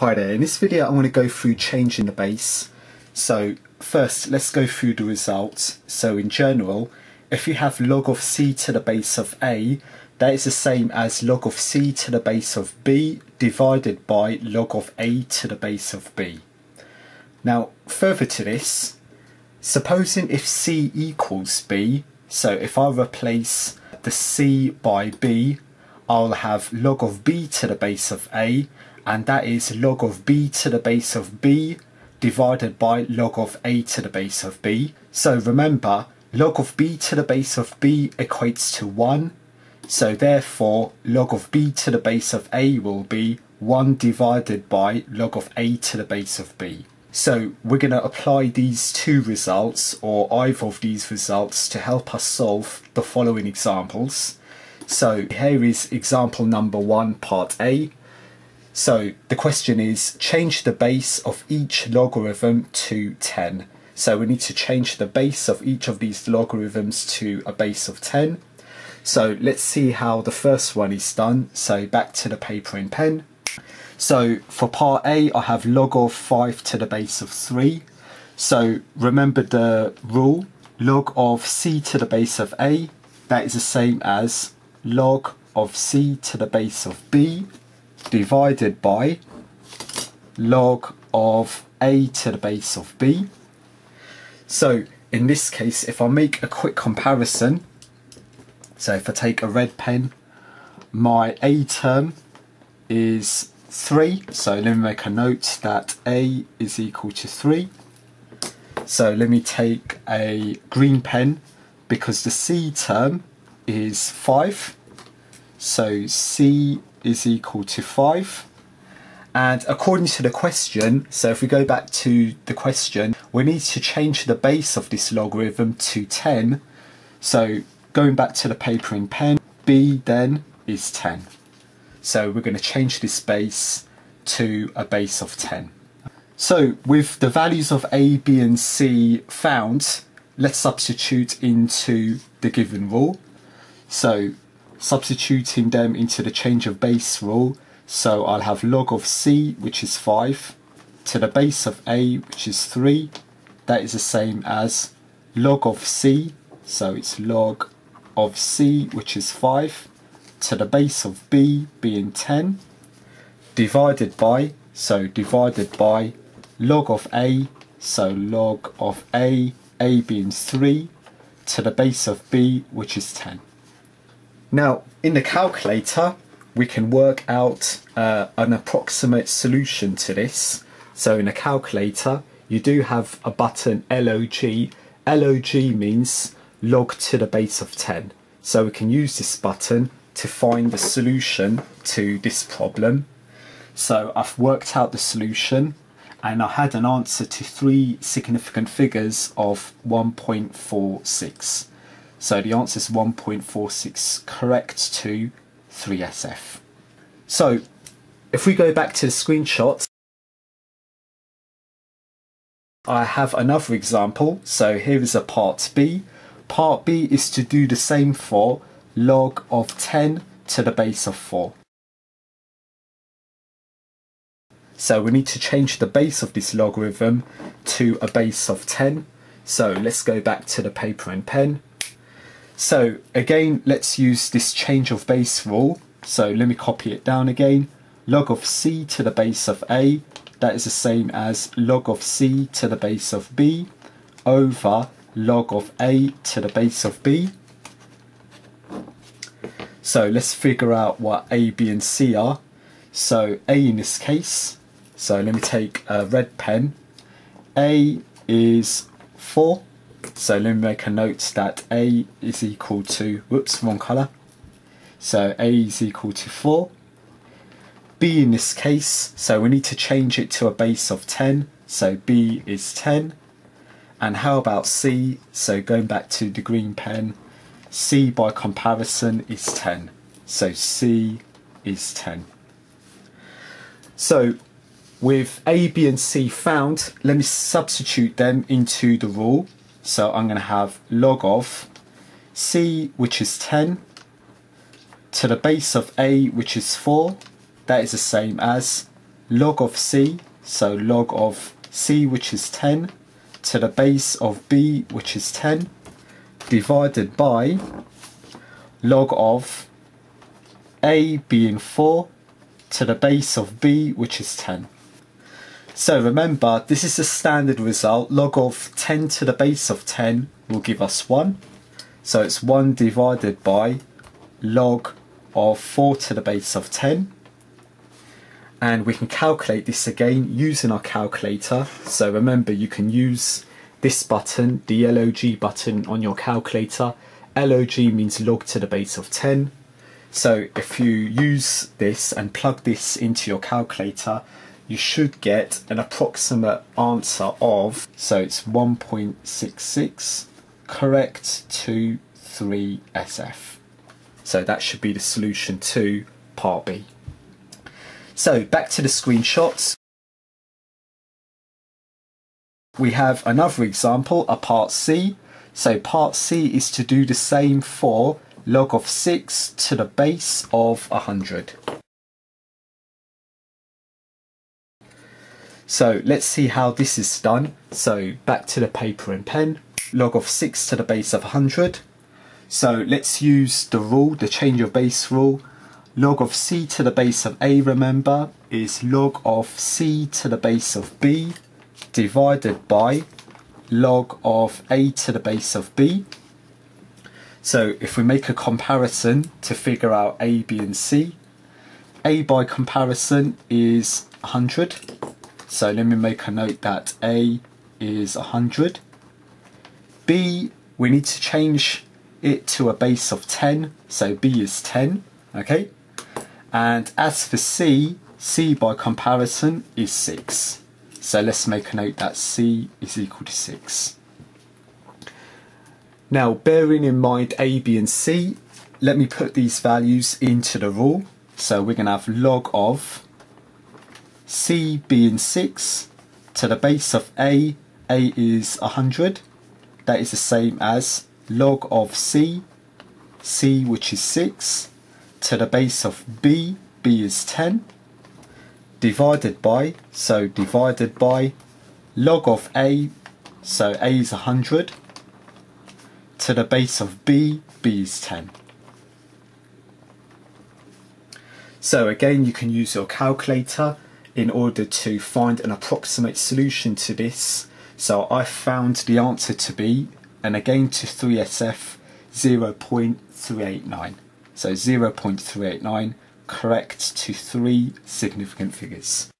Hi there, in this video I want to go through changing the base. So first let's go through the results. So in general, if you have log of c to the base of a, that is the same as log of c to the base of b divided by log of a to the base of b. Now further to this, supposing if c equals b, so if I replace the c by b, I'll have log of b to the base of a and that is log of b to the base of b divided by log of a to the base of b. So remember, log of b to the base of b equates to 1. So therefore, log of b to the base of a will be 1 divided by log of a to the base of b. So we're going to apply these two results or either of these results to help us solve the following examples. So here is example number one, part A. So the question is change the base of each logarithm to 10. So we need to change the base of each of these logarithms to a base of 10. So let's see how the first one is done. So back to the paper and pen. So for part A, I have log of 5 to the base of 3. So remember the rule, log of c to the base of A, that is the same as log of c to the base of B divided by log of a to the base of b. So in this case, if I make a quick comparison, so if I take a red pen, my a term is 3, so let me make a note that a is equal to 3. So let me take a green pen because the c term is 5, so c is equal to 5. And according to the question, so if we go back to the question, we need to change the base of this logarithm to 10. So going back to the paper and pen, b then is 10. So we're going to change this base to a base of 10. So with the values of a, b and c found, let's substitute into the given rule. So substituting them into the change of base rule. So I'll have log of c, which is 5, to the base of a, which is 3. That is the same as log of c, so it's log of c, which is 5, to the base of b being 10, divided by, so divided by log of a, so log of a, a being 3, to the base of b, which is 10. Now, in the calculator, we can work out uh, an approximate solution to this. So in a calculator, you do have a button LOG. LOG means log to the base of 10. So we can use this button to find the solution to this problem. So I've worked out the solution and I had an answer to three significant figures of 1.46. So the answer is 1.46 correct to 3SF. So if we go back to the screenshot, I have another example. So here is a part B. Part B is to do the same for log of 10 to the base of 4. So we need to change the base of this logarithm to a base of 10. So let's go back to the paper and pen. So again, let's use this change of base rule. So let me copy it down again. Log of c to the base of a, that is the same as log of c to the base of b over log of a to the base of b. So let's figure out what a, b and c are. So a in this case, so let me take a red pen. a is 4 so let me make a note that A is equal to, whoops, wrong colour. So A is equal to 4. B in this case, so we need to change it to a base of 10. So B is 10. And how about C? So going back to the green pen, C by comparison is 10. So C is 10. So with A, B and C found, let me substitute them into the rule. So I'm going to have log of c, which is 10, to the base of a, which is 4. That is the same as log of c, so log of c which is 10, to the base of b which is 10, divided by log of a being 4 to the base of b which is 10. So remember, this is the standard result. Log of 10 to the base of 10 will give us 1. So it's 1 divided by log of 4 to the base of 10. And we can calculate this again using our calculator. So remember, you can use this button, the LOG button on your calculator. LOG means log to the base of 10. So if you use this and plug this into your calculator, you should get an approximate answer of, so it's 1.66 correct to 3SF. So that should be the solution to part B. So back to the screenshots. We have another example, a part C. So part C is to do the same for log of 6 to the base of 100. So let's see how this is done. So back to the paper and pen, log of 6 to the base of 100. So let's use the rule, the change of base rule. Log of c to the base of a, remember, is log of c to the base of b divided by log of a to the base of b. So if we make a comparison to figure out a, b and c, a by comparison is 100 so let me make a note that A is 100. B, we need to change it to a base of 10. So B is 10, okay? And as for C, C by comparison is 6. So let's make a note that C is equal to 6. Now, bearing in mind A, B and C, let me put these values into the rule. So we're going to have log of C being 6 to the base of A, A is 100. That is the same as log of C, C which is 6 to the base of B, B is 10 divided by, so divided by log of A, so A is 100 to the base of B, B is 10. So again, you can use your calculator in order to find an approximate solution to this. So I found the answer to be, and again to 3SF, 0.389. So 0.389 correct to three significant figures.